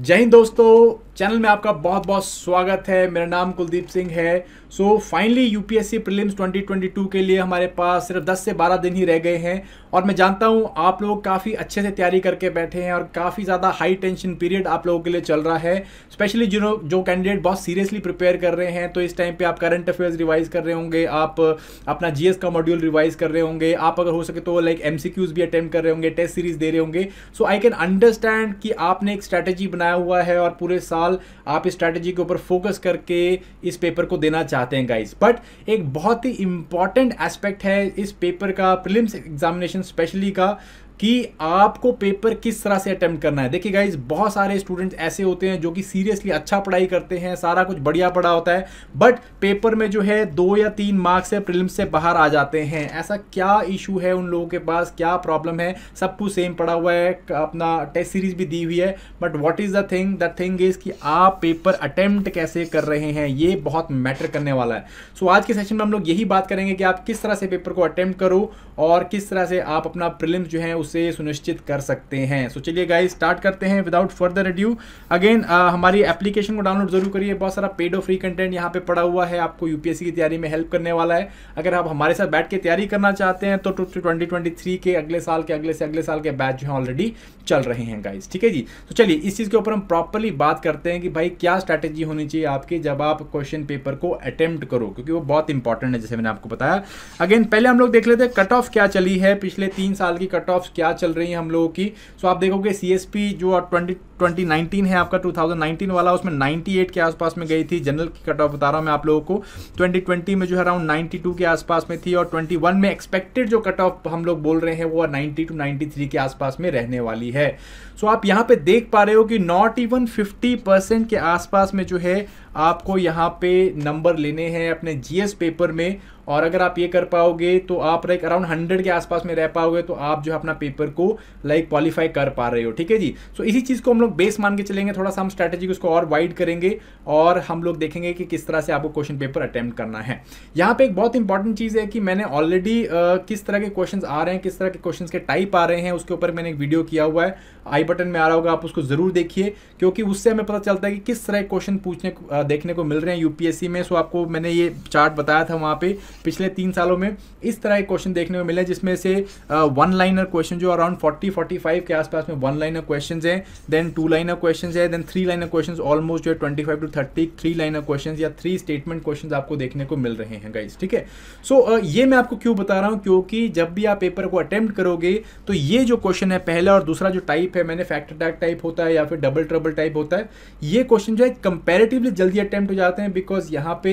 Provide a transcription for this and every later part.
जय हिंद दोस्तों चैनल में आपका बहुत बहुत स्वागत है। मेरा नाम कुलदीप सिंह है। सो फाइनली यूपीएससी प्रीलिम्स 2022 के लिए हमारे पास सिर्फ़ 10 से 12 दिन ही रह गए हैं। और मैं जानता हूँ, आप लोग काफ़ी अच्छे से तैयारी करके बैठे हैं और काफ़ी ज़्यादा हाई टेंशन पीरियड आप लोगों के लिए चल रहा है। स्पेशली जो जो कैंडिडेट बहुत सीरियसली प्रिपेयर कर रहे हैं तो इस टाइम पर आप करंट अफेयर्स रिवाइज कर रहे होंगे, आप अपना जीएस का मॉड्यूल रिवाइज कर रहे होंगे, आप अगर हो सके तो लाइक एम भी अटेम्प्ट कर रहे होंगे टेस्ट सीरीज़ दे रहे होंगे। सो आई कैन अंडरस्टैंड कि आपने एक स्ट्रैटेजी बनाया हुआ है और पूरे साल आप इस स्ट्रैटेजी के ऊपर फोकस करके इस पेपर को देना चाहते हैं गाइस बट एक बहुत ही इंपॉर्टेंट एस्पेक्ट है इस पेपर का प्रिलिम्स एग्जामिनेशन स्पेशली का कि आपको पेपर किस तरह से अटैम्प्ट करना है। देखिए गाइज़ बहुत सारे स्टूडेंट्स ऐसे होते हैं जो कि सीरियसली अच्छा पढ़ाई करते हैं सारा कुछ बढ़िया पढ़ा होता है बट पेपर में जो है दो या तीन मार्क्स से प्रिलिम्स से बाहर आ जाते हैं। ऐसा क्या इशू है उन लोगों के पास? क्या प्रॉब्लम है? सब कुछ सेम पढ़ा हुआ है अपना टेस्ट सीरीज़ भी दी हुई है। But what is the thing the thing is कि आप पेपर अटैम्प्ट कैसे कर रहे हैं ये बहुत मैटर करने वाला है। सो so, आज के सेशन में हम लोग यही बात करेंगे कि आप किस तरह से पेपर को अटैम्प्ट करो और किस तरह से आप अपना प्रिलिम्स जो है उसे सुनिश्चित कर सकते हैं। सो चलिए गाइस स्टार्ट करते हैं विदाउट फर्दर रिड्यू अगेन हमारी एप्लीकेशन को डाउनलोड ज़रूर करिए। बहुत सारा पेड और फ्री कंटेंट यहाँ पे पड़ा हुआ है। आपको यूपीएससी की तैयारी में हेल्प करने वाला है। अगर आप हमारे साथ बैठ के तैयारी करना चाहते हैं तो ट्वेंटी के अगले साल के अगले से अगले साल के बैच जो है ऑलरेडी चल रहे हैं गाइस ठीक है जी? तो चलिए, इस चीज़ के ऊपर हम प्रॉपरली बात करते हैं कि भाई क्या स्ट्रैटेजी होनी चाहिए आपकी जब आप क्वेश्चन पेपर को अटेम्प्ट करो, क्योंकि वो बहुत इंपॉर्टेंट है, जैसे मैंने आपको बताया। अगेन पहले हम लोग देख लेते हैं कट ऑफ़ क्या चली है। पिछले तीन साल की कट ऑफ़ क्या चल रही है हम लोगों की? सो आप देखोगे सी एस पी जो ट्वेंटी 2019 है आपका 2019 वाला, उसमें 98 के आसपास में गई थी जनरल की कट ऑफ़ बता रहा हूँ मैं आप लोगों को। 2020 में जो है अराउंड 92 के आसपास में थी और 21 में एक्सपेक्टेड जो कट ऑफ़ हम लोग बोल रहे हैं वो 90 टू 93 के आसपास में रहने वाली है। सो आप यहाँ पे देख पा रहे हो कि नॉट इवन 50 परसेंट के आसपास में जो है आपको यहाँ पे नंबर लेने हैं अपने जीएस पेपर में और अगर आप ये कर पाओगे तो आप लाइक अराउंड हंड्रेड के आसपास में रह पाओगे तो आप जो है अपना पेपर को लाइक क्वालिफाई कर पा रहे हो ठीक है जी? सो so, इसी चीज़ को हम लोग बेस मान के चलेंगे थोड़ा सा हम स्ट्रैटेजी को उसको और वाइड करेंगे और हम लोग देखेंगे कि किस तरह से आपको क्वेश्चन पेपर अटेम्प्ट करना है। यहाँ पे एक बहुत इंपॉर्टेंट चीज़ है कि मैंने ऑलरेडी किस तरह के क्वेश्चन आ रहे हैं किस तरह के क्वेश्चन के टाइप आ रहे हैं उसके ऊपर मैंने एक वीडियो किया हुआ है। आई बटन में आ रहा होगा, आप उसको ज़रूर देखिए, क्योंकि उससे हमें पता चलता है कि किस तरह क्वेश्चन पूछने देखने को मिल रहे हैं यूपीएससी में। सो आपको मैंने ये चार्ट बताया था वहाँ पे, पिछले तीन सालों में इस तरह के क्वेश्चन देखने को मिले जिसमें से वन लाइनर क्वेश्चन जो अराउंड फोर्टी फोर्टी फाइव के आसपास में वन लाइनर क्वेश्चन है देन टू लाइनर क्वेश्चन है then three liner question almost जो है twenty five to thirty three liner question या थ्री स्टेटमेंट क्वेश्चन आपको देखने को मिल रहे हैं गाइज़ ठीक है? सो ये मैं आपको क्यों बता रहा हूँ? क्योंकि जब भी आप पेपर को अटेम्प्ट करोगे तो ये जो क्वेश्चन है, पहला और दूसरा जो टाइप है मैंने फैक्टर टैग टाइप होता है या फिर डबल ट्रबल टाइप होता है, ये क्वेश्चन जो है कंपेरेटिवली जल्दी अटैम्प्ट हो जाते हैं बिकॉज़ यहाँ पे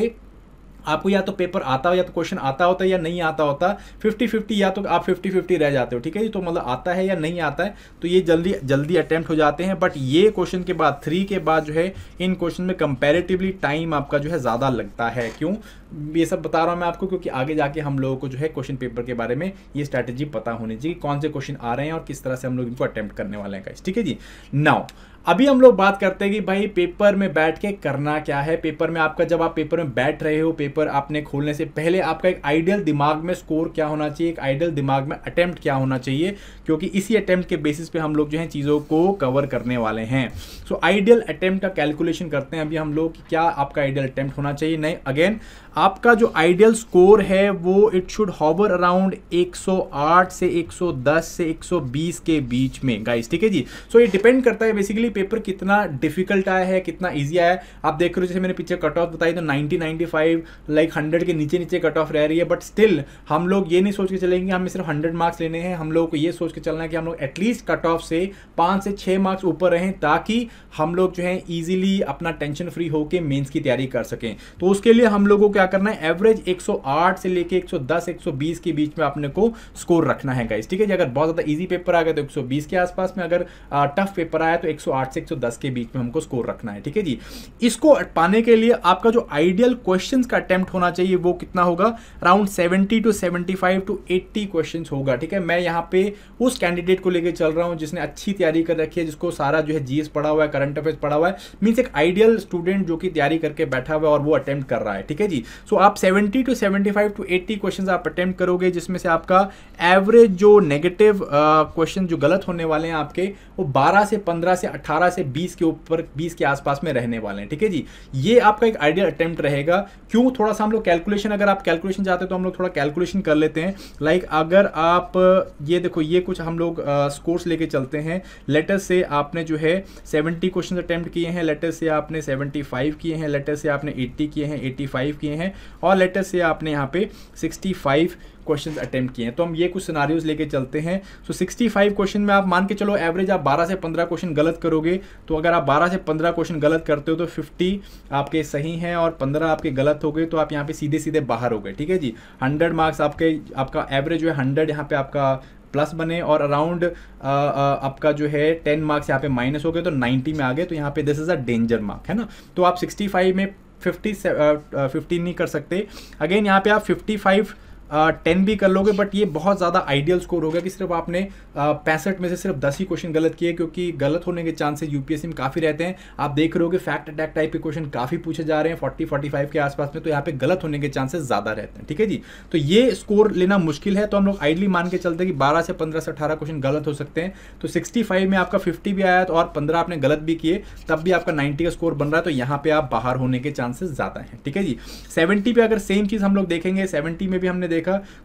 आपको या तो पेपर आता हो या तो क्वेश्चन आता होता है या नहीं आता होता फिफ्टी फिफ्टी या तो आप फिफ्टी फिफ्टी रह जाते हो, ठीक है जी? तो मतलब आता है या नहीं आता है तो ये जल्दी जल्दी अटैम्प्ट हो जाते हैं। बट ये क्वेश्चन के बाद थ्री के बाद जो है, इन क्वेश्चन में कंपेरेटिवली टाइम आपका जो है ज़्यादा लगता है। क्यों? ये सब बता रहा हूँ मैं आपको, क्योंकि आगे जाके हम लोगों को जो है क्वेश्चन पेपर के बारे में ये स्ट्रैटेजी पता होनी चाहिए कौन से क्वेश्चन आ रहे हैं और किस तरह से हम लोग इनको अटैम्प्ट करने वाले हैं ठीक है जी? नाउ अभी हम लोग बात करते हैं कि भाई पेपर में बैठ के करना क्या है? पेपर में आपका जब आप पेपर में बैठ रहे हो पेपर आपने खोलने से पहले आपका एक आइडियल दिमाग में स्कोर क्या होना चाहिए? एक आइडियल दिमाग में अटैम्प्ट क्या होना चाहिए? क्योंकि इसी अटेम्प्ट के बेसिस पे हम लोग जो है चीज़ों को कवर करने वाले हैं। सो आइडियल अटैम्प्ट का कैलकुलेशन करते हैं अभी हम लोग कि क्या आपका आइडियल अटैम्प्ट होना चाहिए। नहीं अगेन आपका जो आइडियल स्कोर है वो इट शुड हॉवर अराउंड 108 से 110 से 120 के बीच में गाइस ठीक है जी? सो so, ये डिपेंड करता है बेसिकली पेपर कितना डिफ़िकल्ट आया है, कितना ईजी आया है। आप देख रहे हो, जैसे मैंने पीछे कट ऑफ़ बताई तो 90 95 लाइक 100 के नीचे नीचे कट ऑफ़ रह रही है। बट स्टिल हम लोग ये नहीं सोच के चलेंगे हमें सिर्फ़ हंड्रेड मार्क्स लेने हैं। हम लोग को ये सोच के चलना है कि हम लोग एटलीस्ट कट ऑफ़ से पाँच से छः मार्क्स ऊपर रहें, ताकि हम लोग जो है ईजिली अपना टेंशन फ्री होकर मेन्स की तैयारी कर सकें। तो उसके लिए हम लोगों को क्या करना है एवरेज 108 से लेके 110 120 के बीच में अपने को स्कोर रखना है गाइस ठीक है अगर बहुत ज़्यादा इजी पेपर आ गया तो 120 के आसपास में अगर टफ पेपर आया तो 108 से 110 के बीच में हमको स्कोर रखना है, ठीक है जी? इसको पाने के लिए आपका जो आइडियल क्वेश्चन का अटेम्प्ट होना चाहिए, वो कितना होगा? Around seventy to seventy five to eighty question होगा, ठीक है? मैं यहाँ पे उस कैंडिडेट को लेकर चल रहा हूँ जिसने अच्छी तैयारी कर रखी है, जिसको सारा जो है जीएस पढ़ा हुआ है करंट अफेयर्स पढ़ा हुआ है मीन्स एक आइडियल स्टूडेंट जो कि तैयारी करके बैठा हुआ है और वो अटेम्प्ट कर रहा है, ठीक है जी? सो आप 70 टू 75 टू 80 क्वेश्चंस आप अटेम्प्ट करोगे, जिसमें से आपका एवरेज जो नेगेटिव क्वेश्चन जो गलत होने वाले हैं आपके, वो 12 से 15 से 18 से 20 के ऊपर 20 के आसपास में रहने वाले हैं ठीक है जी? ये आपका एक आइडियल अटेम्प्ट रहेगा। क्यों? थोड़ा सा हम लोग कैलकुलेशन अगर आप कैलकुलेशन चाहते हैं तो हम लोग थोड़ा कैलकुलेशन कर लेते हैं। लाइक like, अगर आप ये देखो ये कुछ हम लोग स्कोर्स लेके चलते हैं। लेटर से आपने जो है 70 क्वेश्चन अटेम्प्ट किए हैं। लेटर से आपने 75 किए हैं। लेटर से आपने 80 किए हैं 85 किए हैं। और लेटर से आपने यहाँ पे 65 क्वेश्चन अटेम्प्ट किए हैं। तो हम ये कुछ सिनारियोज लेके चलते हैं। सो सिक्सटी फाइव क्वेश्चन में आप मान के चलो एवरेज आप बारह से पंद्रह क्वेश्चन गलत करोगे तो अगर आप बारह से पंद्रह क्वेश्चन गलत करते हो तो फिफ्टी आपके सही हैं और पंद्रह आपके गलत हो गए तो आप यहाँ पे सीधे सीधे बाहर हो गए, ठीक है जी? हंड्रेड मार्क्स आपके, आपका एवरेज जो है हंड्रेड यहाँ पे आपका प्लस बने और अराउंड आपका जो है टेन मार्क्स यहाँ पे माइनस हो गए तो नाइन्टी में आ गए तो यहाँ पे this is a danger mark है ना? तो आप सिक्सटी फाइव में फिफ्टी फिफ्टीन नहीं कर सकते। अगेन यहाँ पे आप फिफ्टी फाइव टेन भी कर लोगे बट ये बहुत ज़्यादा आइडियल स्कोर हो गया कि सिर्फ़ आपने पैंसठ में से सिर्फ़ दस ही क्वेश्चन गलत किए, क्योंकि गलत होने के चांसेस यूपीएससी में काफ़ी रहते हैं। आप देख रहे हो फैक्ट अटैक टाइप के क्वेश्चन काफ़ी पूछे जा रहे हैं फोर्टी फोर्टी फाइव के आसपास में तो यहाँ पे गलत होने के चांसेस ज़्यादा रहते हैं, ठीक है जी? तो ये स्कोर लेना मुश्किल है तो हम लोग आइडली मान के चलते कि बारह से पंद्रह से अठारह क्वेश्चन गलत हो सकते हैं। तो सिक्सटी में आपका फिफ्टी भी आया तो और पंद्रह आपने गलत भी किए, तब भी आपका नाइन्टी का स्कोर बन रहा है तो यहाँ पे आप बाहर होने के चांसेस ज़्यादा हैं, ठीक है जी? सेवेंटी पे अगर सेम चीज़ हम लोग देखेंगे सेवेंटी में भी हमने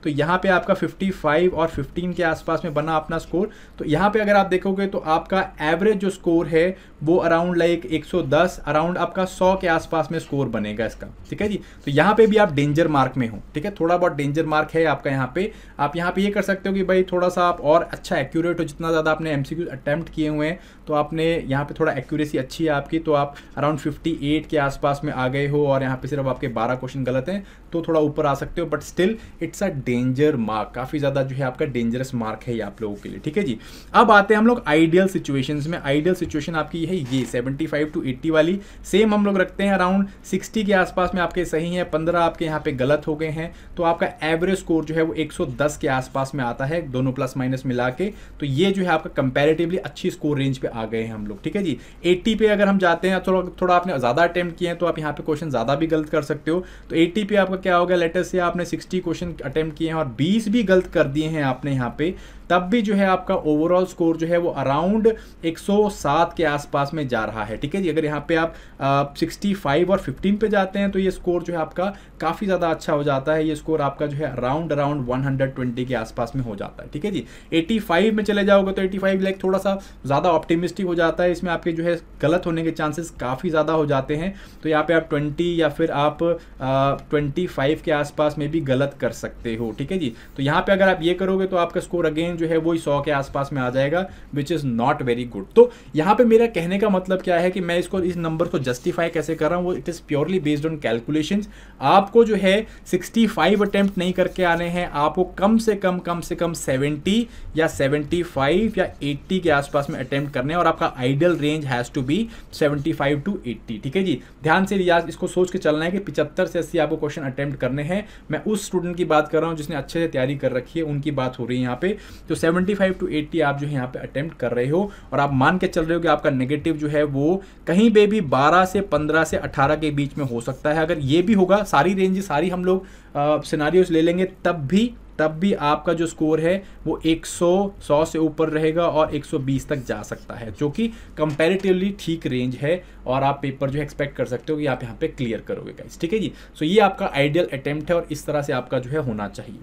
तो यहाँ यहाँ पे आपका 55 और 15 के आसपास में बना अपना स्कोर तो यहाँ पे अगर आप देखोगे तो आपका एवरेज जो स्कोर है वो अराउंड लाइक 110 अराउंड आपका 100 के आसपास में स्कोर बनेगा इसका, ठीक है जी? तो यहाँ पे भी आप डेंजर मार्क में हो, ठीक है? थोड़ा बहुत डेंजर मार्क है आपका यहाँ पे। आप यहाँ पे ये कर सकते हो कि भाई थोड़ा सा आप और अच्छा एक्यूरेट हो, जितना ज़्यादा आपने एम अटैम्प्ट किए हुए हैं तो आपने यहाँ पर थोड़ा एक्यूरेसी अच्छी है आपकी तो आप अराउंड 58 के आसपास में आ गए हो और यहाँ पे सिर्फ़ आपके 12 क्वेश्चन गलत हैं तो थोड़ा ऊपर आ सकते हो but still it's a danger mark काफ़ी ज़्यादा जो है आपका डेंजरस मार्क है ये आप लोगों के लिए, ठीक है जी? अब आते हैं हम लोग आइडियल सिचुएशन में। आइडियल सिचुएशन आपकी है ये सेवेंटी टू एट्टी वाली। सेम हम लोग रखते हैं अराउंड सिक्सटी के आसपास में आपके सही है, पंद्रह आपके यहाँ पे गलत हो गए हैं। तो आपका एवरेज स्कोर जो है वो एक के आसपास में आता है, दोनों प्लस माइनस मिला के। तो ये जो है आपका कंपेरेटिवली अच्छी स्कोर रेंज पे आ गए हैं हम लोग, ठीक है जी? 80 पे अगर हम जाते हैं, थोड़ा थोड़ा आपने ज़्यादा अटेम्प्ट किए हैं तो आप यहाँ पे क्वेश्चन ज़्यादा भी गलत कर सकते हो। तो 80 पे आपका क्या होगा लेटर से आपने 60 क्वेश्चन अटेम्प्ट किए हैं और 20 भी गलत कर दिए हैं आपने यहाँ पे। तब भी जो है आपका ओवरऑल स्कोर जो है वो अराउंड 107 के आसपास में जा रहा है, ठीक है जी? अगर यहाँ पे आप सिक्सटी फाइव और 15 पे जाते हैं तो ये स्कोर जो है आपका काफ़ी ज़्यादा अच्छा हो जाता है। ये स्कोर आपका जो है अराउंड अराउंड 120 के आसपास में हो जाता है, ठीक है जी? 85 में चले जाओगे तो 85 लाइक थोड़ा सा ज़्यादा ऑप्टिमिस्टिक हो जाता है। इसमें आपके जो है गलत होने के चांसेस काफ़ी ज़्यादा हो जाते हैं। तो यहाँ पे आप ट्वेंटी या फिर आप ट्वेंटी के आसपास में भी गलत कर सकते हो, ठीक है जी? तो यहाँ पे अगर आप ये करोगे तो आपका स्कोर अगेन जो है वो सौ के आसपास में आ जाएगा which is not very good तो यहाँ पे मेरा कहने का मतलब क्या है कि मैं इसको, इस नंबर को जस्टिफाई कैसे कर रहा हूँ, वो it is purely based on calculation आपको जो है 65 अटेम्प्ट नहीं करके आने हैं, आपको कम से कम कम से कम 70 या 75 या 80 के आसपास में अटेम्प्ट करने हैं और आपका ideal range has to be 75 to 80 ठीक है जी? ध्यान से रियाज इसको सोच के चलना है कि पिछहत्तर से अस्सी आपको क्वेश्चन अटेम्प्ट करने हैं। मैं उस स्टूडेंट की बात कर रहा हूँ जिसने अच्छे से तैयारी कर रखी है, उनकी बात हो रही है यहाँ पे। तो 75 टू 80 आप जो है यहाँ पे अटेम्प्ट कर रहे हो और आप मान के चल रहे हो कि आपका नेगेटिव जो है वो कहीं पे भी 12 से 15 से 18 के बीच में हो सकता है। अगर ये भी होगा, सारी रेंज सारी हम लोग सिनारियोज ले लेंगे, तब भी तब भी आपका जो स्कोर है वो 100 100 से ऊपर रहेगा और 120 तक जा सकता है, जो कि कंपैरेटिवली ठीक रेंज है और आप पेपर जो एक्सपेक्ट कर सकते हो कि आप यहाँ पे क्लियर करोगे गाइस ठीक है जी? सो so ये आपका आइडियल अटेम्प्ट है और इस तरह से आपका जो है होना चाहिए।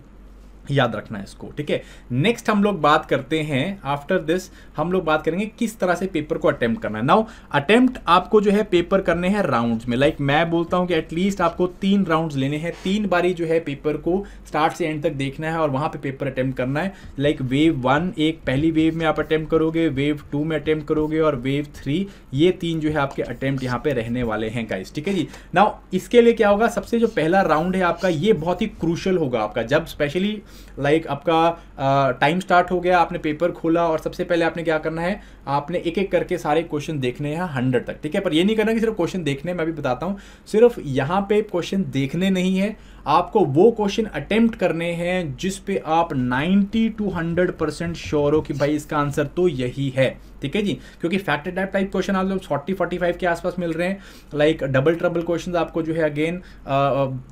याद रखना है इसको, ठीक है? नेक्स्ट हम लोग बात करते हैं आफ्टर दिस हम लोग बात करेंगे किस तरह से पेपर को अटेम्प्ट करना है। नाउ अटेम्प्ट आपको जो है पेपर करने हैं राउंड्स में। लाइक like मैं बोलता हूँ कि एटलीस्ट आपको तीन राउंड्स लेने हैं, तीन बारी जो है पेपर को स्टार्ट से एंड तक देखना है और वहाँ पे पेपर अटेम्प्ट करना है। लाइक वेव वन एक पहली वेव में आप अटेम्प्ट करोगे वेव टू में अटेम्प्ट करोगे और वेव थ्री ये तीन जो है आपके अटेम्प्ट यहाँ पे रहने वाले हैं गाइस ठीक है जी? नाउ इसके लिए क्या होगा? सबसे जो पहला राउंड है आपका, ये बहुत ही क्रूशल होगा आपका। जब स्पेशली लाइक आपका टाइम स्टार्ट हो गया, आपने पेपर खोला और सबसे पहले आपने क्या करना है आपने एक एक करके सारे क्वेश्चन देखने हैं हंड्रेड तक, ठीक है? पर ये नहीं करना कि सिर्फ़ क्वेश्चन देखने मैं भी बताता हूँ। सिर्फ़ यहाँ पे क्वेश्चन देखने नहीं है, आपको वो क्वेश्चन अटेम्प्ट करने हैं जिस पे आप 90 टू 100 परसेंट श्योर हो कि भाई इसका आंसर तो यही है, ठीक है जी? क्योंकि फैक्टर टाइप टाइप क्वेश्चन आप लोग फोर्टी फोर्टी फाइव के आसपास मिल रहे हैं लाइक डबल ट्रबल क्वेश्चन आपको जो है अगेन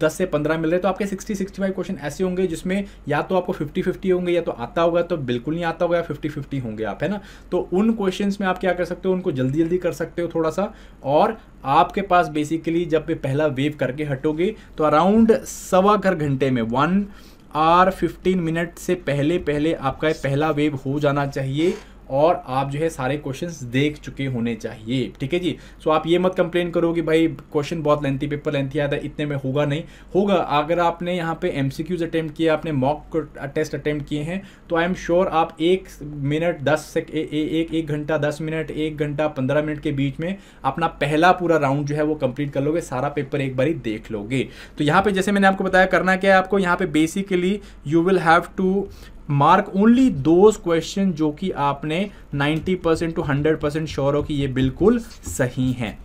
दस से पंद्रह मिल रहे हैं तो आपके सिक्सटी सिक्सटी फाइव क्वेश्चन ऐसे होंगे जिसमें या तो आपको फिफ्टी फिफ्टी होंगे या तो आता होगा तो बिल्कुल नहीं आता होगा या फिफ्टी फिफ्टी होंगे आप, है ना? तो उन क्वेश्चंस में आप क्या कर सकते हो, उनको जल्दी जल्दी कर सकते हो थोड़ा सा और आपके पास बेसिकली जब पे पहला वेव करके हटोगे तो अराउंड सवा घर घंटे में वन आर फिफ्टीन मिनट से पहले पहले आपका पहला वेव हो जाना चाहिए। और आप जो है सारे क्वेश्चंस देख चुके होने चाहिए। ठीक है जी? सो आप ये मत कंप्लेन करो कि भाई क्वेश्चन बहुत लेंथी पेपर लेंथी आया था, इतने में होगा नहीं। होगा, अगर आपने यहाँ पे एम सी क्यूज अटैम्प्ट किया आपने मॉक टेस्ट अटैम्प्ट किए हैं तो आई एम श्योर आप एक मिनट दस से एक एक घंटा, दस मिनट एक घंटा, पंद्रह मिनट के बीच में अपना पहला पूरा राउंड जो है वो कंप्लीट कर लोगे, सारा पेपर एक बार देख लोगे। तो यहाँ पे जैसे मैंने आपको बताया, करना क्या है आपको? यहाँ पे basically you will have to mark only those question जो कि आपने 90 परसेंट टू 100 परसेंट श्योर हो कि ये बिल्कुल सही हैं।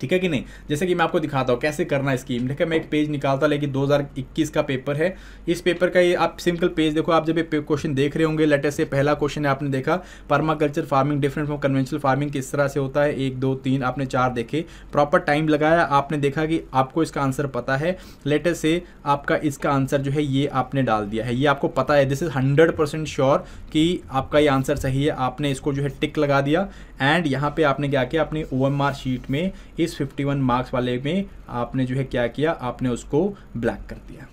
ठीक है कि नहीं? जैसे कि मैं आपको दिखाता हूँ, कैसे करना है स्कीम है, मैं एक पेज निकालता लेकिन 2021 का पेपर है। इस पेपर का ये आप सिंपल पेज देखो, आप जब ये क्वेश्चन देख रहे होंगे लेटर से पहला क्वेश्चन है आपने देखा permaculture farming different from conventional farming किस तरह से होता है? एक, दो, तीन, आपने चार देखे। प्रॉपर टाइम लगाया, आपने देखा कि आपको इसका आंसर पता है। लेटर से आपका इसका आंसर जो है, ये आपने डाल दिया है। ये आपको पता है this is hundred percent sure कि आपका ये आंसर सही है। आपने इसको जो है टिक लगा दिया। एंड यहाँ पे आपने क्या किया? अपनी ओ शीट में इस 51 मार्क्स वाले में आपने जो है क्या किया? आपने उसको ब्लैक कर दिया।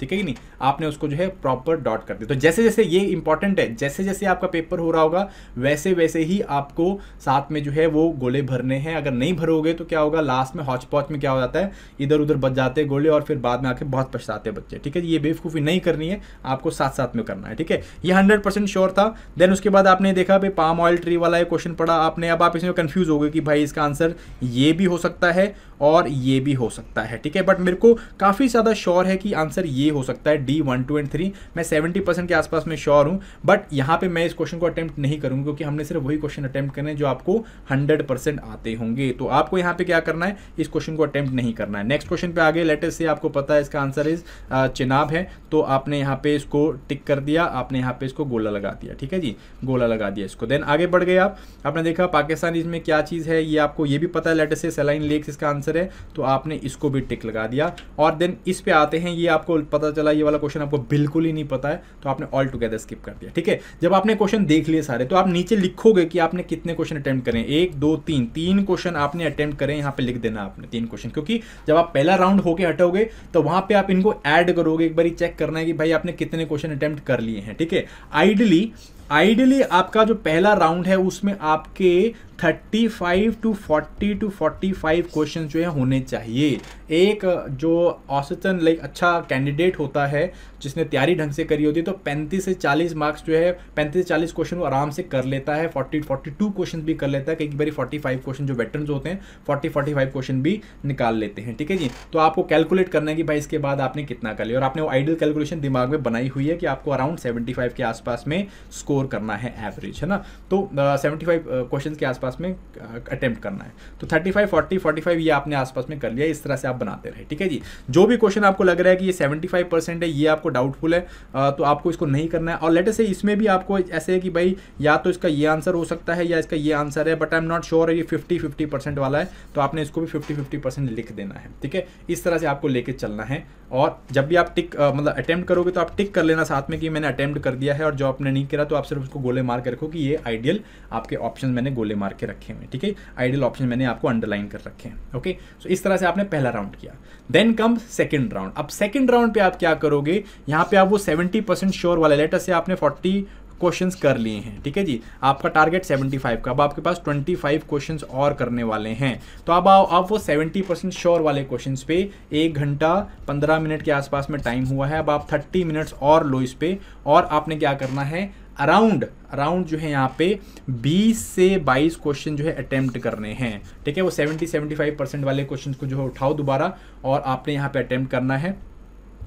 ठीक है कि नहीं? आपने उसको जो है प्रॉपर डॉट कर दिया। तो जैसे जैसे ये इंपॉर्टेंट है जैसे जैसे आपका पेपर हो रहा होगा वैसे वैसे ही आपको साथ में जो है वो गोले भरने हैं। अगर नहीं भरोगे तो क्या होगा लास्ट में हॉच पॉच में क्या हो जाता है इधर उधर बच जाते हैं गोले और फिर बाद में आके बहुत पछताते बच्चे। ठीक है ये बेवकूफ़ी नहीं करनी है, आपको साथ साथ में करना है। ठीक है? ये हंड्रेड परसेंट श्योर था। देन उसके बाद आपने देखा भाई पाम ऑयल ट्री वाला क्वेश्चन पढ़ा आपने। अब आप इसमें कंफ्यूज हो गए कि भाई इसका आंसर ये भी हो सकता है और ये भी हो सकता है। ठीक है? बट मेरे को काफ़ी ज़्यादा श्योर है कि आंसर ये हो सकता है D one two and three मैं सेवेंटी परसेंट के आसपास में श्योर हूँ बट यहाँ पे मैं इस क्वेश्चन को अटेम्प्ट नहीं करूँगा, क्योंकि हमने सिर्फ़ वही क्वेश्चन अटेम्प्ट करने जो आपको हंड्रेड परसेंट आते होंगे। तो आपको यहाँ पे क्या करना है? इस क्वेश्चन को अटेम्प्ट नहीं करना है। नेक्स्ट क्वेश्चन पे आगे लेटेस्ट से आपको पता है इसका आंसर इज़ चिनाब है। तो आपने यहाँ पे इसको टिक कर दिया, आपने यहाँ पे इसको गोला लगा दिया, ठीक है जी? गोला लगा दिया इसको। देन आगे बढ़ गए आप। आपने देखा पाकिस्तान इसमें क्या चीज़ है? ये आपको ये भी पता है लेटेस्ट से सेलाइन लेक्स इसका आंसर है। तो आपने इसको भी टिक लगा दिया। और देन इस पे आते हैं, ये आपको पता चला, ये वाला क्वेश्चन आपको बिल्कुल ही नहीं पता है तो आपने ऑल टुगेदर स्किप कर दिया, ठीक है? जब आपने क्वेश्चन देख लिए सारे तो आप नीचे लिखोगे कि आपने कितने क्वेश्चन अटेम्प्ट करें। एक, दो, तीन तीन क्वेश्चन आपने अटेम्प्ट करें, यहाँ पे लिख देना आपने तीन क्वेश्चन, क्योंकि जब आप पहला राउंड होकर हटोगे तो वहाँ पर आप इनको ऐड करोगे, एक बार चेक करना है कि भाई आपने कितने क्वेश्चन अटेम्प्ट कर लिए हैं, ठीक है? आइडली आइडली आपका जो पहला राउंड है, उसमें आपके 35 टू 40 टू 45 क्वेश्चन जो है होने चाहिए। एक, जो औसतन लाइक अच्छा कैंडिडेट होता है जिसने तैयारी ढंग से करी होती है तो 35 से 40 मार्क्स जो है 35 से 40 क्वेश्चन वो आराम से कर लेता है 40 42 क्वेश्चन भी कर लेता है, कई बार 45 क्वेश्चन जो वेटरन होते हैं 40 45 क्वेश्चन भी निकाल लेते हैं, ठीक है जी? तो आपको कैलकुलेट करना है कि भाई इसके बाद आपने कितना कर लिया, और आपने वो आइडियल कैलकुलेशन दिमाग में बनाई हुई है कि आपको अराउंड सेवेंटी फाइव के आसपास में स्कोर करना है एवरेज है ना? तो सेवेंटी फाइव क्वेश्चन के आसपास में अटेम्प्ट करना है। तो 35 40 45 ये आपने आसपास में कर लिया, इस तरह से आप बनाते रहे, ठीक है जी? जो भी क्वेश्चन आपको लग रहा है कि ये 75 परसेंट है, ये आपको डाउटफुल है तो आपको इसको नहीं करना है। और लेटर से इसमें भी आपको ऐसे है कि भाई, या तो इसका ये आंसर हो सकता है या इसका ये आंसर है but I am not sure ये फिफ्टी फिफ्टी परसेंट वाला है तो आपने इसको भी फिफ्टी फिफ्टी परसेंट लिख देना है, ठीक है? इस तरह से आपको लेके चलना है। और जब भी आप टिक मतलब अटेम्प्ट करोगे तो आप टिक कर लेना साथ में कि मैंने अटेम्प्ट कर दिया है, और जो आपने नहीं करा तो आप सिर्फ़ उसको गोले मार के रखो कि ये आइडियल आपके ऑप्शन मैंने गोले मार के रखे हुए ठीक है? आइडियल ऑप्शन मैंने आपको अंडरलाइन कर रखे हैं ओके सो इस तरह से आपने पहला राउंड किया। देन कम सेकेंड राउंड अब सेकेंड राउंड पे आप क्या करोगे? यहाँ पे आप वो सेवेंटी परसेंट श्योर वाले लेटर से आपने फोर्टी क्वेश्चंस कर लिए हैं, ठीक है जी? आपका टारगेट 75 का। अब आपके पास 25 क्वेश्चंस और करने वाले हैं। तो अब आओ अब वो 70 परसेंट श्योर वाले क्वेश्चंस पे एक घंटा 15 मिनट के आसपास में टाइम हुआ है। अब आप 30 मिनट्स और लो इस पे। और आपने क्या करना है? अराउंड अराउंड जो है यहाँ पे 20 से 22 क्वेश्चन जो है अटैम्प्ट करने हैं। ठीक है, वो 70 75 परसेंट वाले क्वेश्चन को जो है उठाओ दोबारा। और आपने यहाँ पे अटैम्प्ट करना है।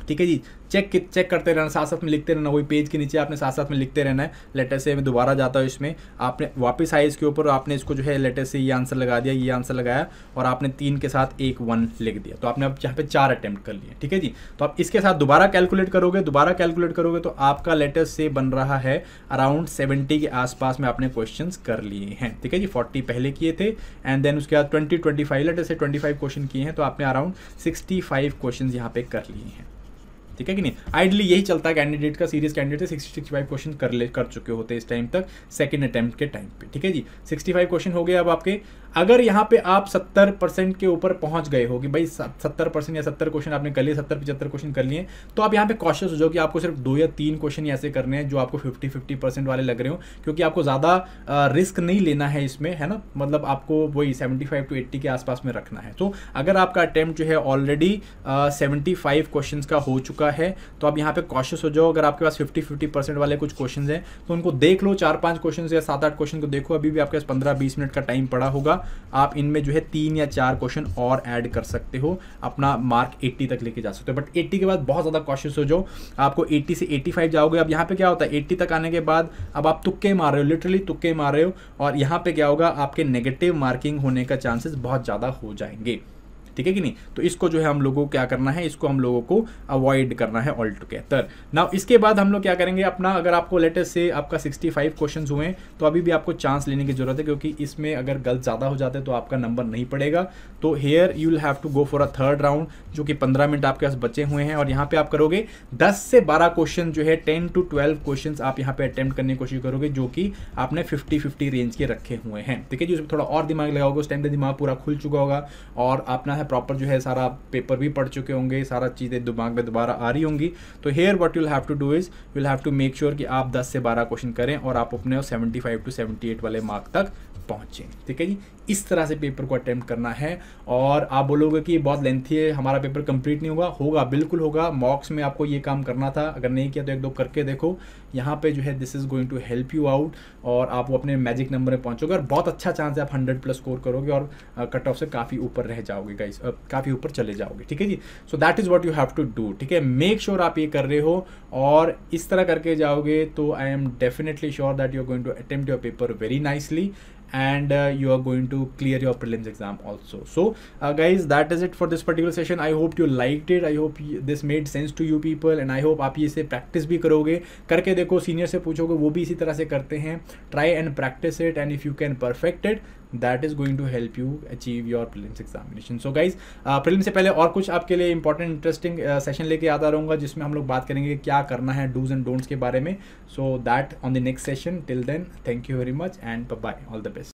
ठीक है जी? चेक चेक करते रहना, साथ साथ में लिखते रहना, वही पेज के नीचे आपने साथ साथ में लिखते रहना है। लेटर से मैं दोबारा जाता हूँ इसमें। आपने वापस आए इसके ऊपर, आपने इसको जो है लेटर से ये आंसर लगा दिया, ये आंसर लगाया और आपने तीन के साथ एक वन लिख दिया। तो आपने अब यहाँ पे चार अटैम्प्ट कर लिए, ठीक है जी? तो आप इसके साथ दोबारा कैलकुलेट करोगे, दोबारा कैलकुलेट करोगे तो आपका लेटर से बन रहा है अराउंड सेवेंटी के आसपास में आपने क्वेश्चन कर लिए हैं, ठीक है जी? फोर्टी पहले किए थे एंड देन उसके बाद ट्वेंटी ट्वेंटी फाइव लेटर से ट्वेंटी फाइव क्वेश्चन किए हैं तो आपने अराउंड सिक्सटी फाइव क्वेश्चन यहाँ पे कर लिए हैं। ठीक है कि नहीं? आइडली यही चलता है कैंडिडेट का सीरियस कैंडिडेट से सिक्सटी फाइव क्वेश्चन कर ले, कर चुके होते हैं इस टाइम तक सेकंड अटैम्प्ट के टाइम पे, ठीक है जी? सिक्सटी फाइव क्वेश्चन हो गए अब आपके अगर यहाँ पे आप सत्तर परसेंट के ऊपर पहुँच गए हो कि भाई सत्तर परसेंट या सत्तर क्वेश्चन आपने कर लिए, सत्तर पचहत्तर क्वेश्चन कर लिए तो आप यहाँ पे कॉशियस हो जाओ कि आपको सिर्फ़ दो या तीन क्वेश्चन ऐसे करने हैं जो आपको फिफ्टी फिफ्टी परसेंट वाले लग रहे हो, क्योंकि आपको ज़्यादा रिस्क नहीं लेना है इसमें, है ना? मतलब आपको वही सेवेंटी फाइव टू एट्टी के आसपास में रखना है। तो अगर आपका अटैम्प्ट जो है ऑलरेडी सेवेंटी फाइव क्वेश्चन का हो चुका है तो आप यहाँ पे कॉशियस हो जाओ। अगर आपके पास फिफ्टी फिफ्टी परसेंट वाले कुछ क्वेश्चन हैं तो उनको देख लो, चार पाँच क्वेश्चन या सात आठ क्वेश्चन को देखो। अभी भी आपके पास पंद्रह बीस मिनट का टाइम पड़ा होगा। आप इनमें जो है तीन या चार क्वेश्चन और ऐड कर सकते हो, अपना मार्क 80 तक लेके जा सकते हो। बट 80 के बाद बहुत ज़्यादा कॉशियस हो जाओ। आपको 80 से 85 जाओगे। अब यहाँ पे क्या होता है? 80 तक आने के बाद अब आप तुक्के मार रहे हो लिटरली तुक्के मार रहे हो और यहाँ पे क्या होगा? आपके नेगेटिव मार्किंग होने का चांसेस बहुत ज़्यादा हो जाएँगे। ठीक है कि नहीं? तो इसको जो है हम लोगों को क्या करना है? इसको हम लोगों को अवॉइड करना है ऑल टुगेदर नाउ इसके बाद हम लोग क्या करेंगे? अपना अगर आपको लेटेस्ट से आपका 65 क्वेश्चन हुए तो अभी भी आपको चांस लेने की ज़रूरत है, क्योंकि इसमें अगर गलत ज़्यादा हो जाते तो आपका नंबर नहीं पड़ेगा। तो here you will have to go for a third round जो कि पंद्रह मिनट आपके पास बचे हुए हैं, और यहाँ पे आप करोगे दस से बारह क्वेश्चन जो है टेन टू ट्वेल्व क्वेश्चन आप यहाँ पे अटेम्प्ट करने की कोशिश करोगे, जो कि आपने फिफ्टी फिफ्टी रेंज के रखे हुए हैं। ठीक है जी? उसमें थोड़ा और दिमाग लगाओगे, उस टाइम पे दिमाग पूरा खुल चुका होगा, और अपना है प्रॉपर जो है सारा पेपर भी पढ़ चुके होंगे, सारा चीज़ें दिमाग में दोबारा आ रही होंगी। तो here what you'll have to do is you'll have to make sure कि आप 10 से 12 क्वेश्चन करें और आप अपने 75 टू 78 वाले मार्क तक पहुँचें। ठीक है जी? इस तरह से पेपर को अटेम्प्ट करना है और आप बोलोगे कि बहुत लेंथी है, हमारा पेपर कंप्लीट नहीं होगा। होगा, बिल्कुल होगा। मॉक्स में आपको ये काम करना था। अगर नहीं किया तो एक दो करके देखो। यहाँ पे जो है this is going to help you out और आप वो अपने मैजिक नंबर में पहुँचोगे और बहुत अच्छा चांस है आप हंड्रेड प्लस स्कोर करोगे और कट ऑफ़ से काफ़ी ऊपर रह जाओगे गाइस काफ़ी ऊपर चले जाओगे ठीक है जी? So that is what you have to do ठीक है? मेक श्योर आप ये कर रहे हो और इस तरह करके जाओगे तो I am definitely sure that you are going to attempt your paper very nicely and uh, you are going to clear your prelims exam also. So uh, guys that is it for this particular session. I hope you liked it. I hope this made sense to you people and i hope आप ये से practice भी करोगे। करके देखो senior से पूछोगे वो भी इसी तरह से करते हैं। Try and practice it and if you can perfect it that is going to help you achieve your prelims examination so guys prelims से पहले और कुछ आपके लिए इंपॉर्टेंट इंटरेस्टिंग सेशन लेके आता रहूँगा, जिसमें हम लोग बात करेंगे क्या करना है डूज एंड डोंट्स के बारे में। So that on the next session till then thank you very much and bye all the best